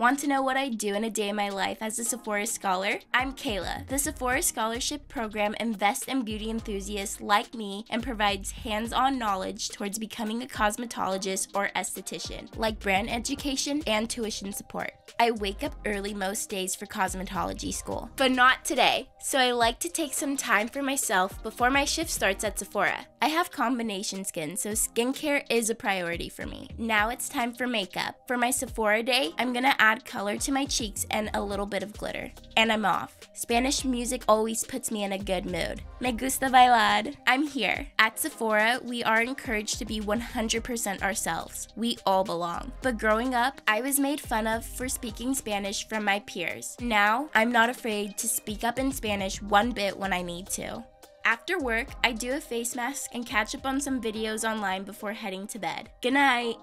Want to know what I do in a day in my life as a Sephora scholar? I'm Kayla. The Sephora Scholarship Program invests in beauty enthusiasts like me and provides hands on knowledge towards becoming a cosmetologist or esthetician, like brand education and tuition support. I wake up early most days for cosmetology school, but not today. So I like to take some time for myself before my shift starts at Sephora. I have combination skin, so skincare is a priority for me. Now it's time for makeup. For my Sephora day, I'm gonna add color to my cheeks and a little bit of glitter. And I'm off. Spanish music always puts me in a good mood. Me gusta bailar. I'm here. At Sephora, we are encouraged to be 100% ourselves. We all belong. But growing up, I was made fun of for speaking Spanish from my peers. Now, I'm not afraid to speak up in Spanish one bit when I need to. After work, I do a face mask and catch up on some videos online before heading to bed. Good night!